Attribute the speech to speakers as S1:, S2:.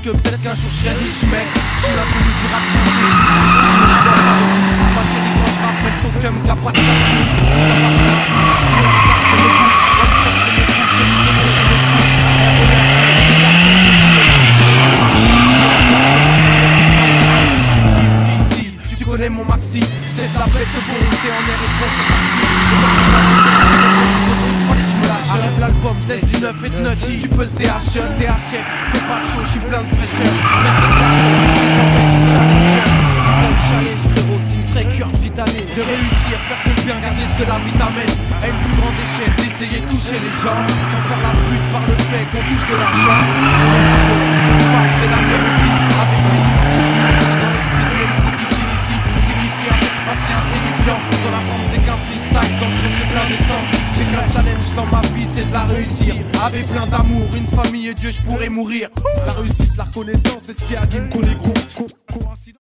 S1: peut-être qu'un jour je serai riche, mec. Je suis l'inconnu du rap français. Je rappelle ton cum, t'as pas de Tu connais mon maxi, c'est la bête de volonté en. 9 et nutty Tu peux le THE, THF, fais pas de show, j'suis plein de fraîcheur. Mettre des glaçons, c'est challenger Putain de challenge frérot, c'est une vraie cure de vitamine De réussir, faire ton bien, garder ce que la vie t'amène. À une plus grande échelle, d'essayer de toucher les gens. Sans faire la pute par le fait qu'on touche de l'argent challenge dans ma vie, c'est de la réussir. Avec plein d'amour, une famille et Dieu, je pourrais mourir. La réussite, la reconnaissance, c'est ce qui anime qu'on est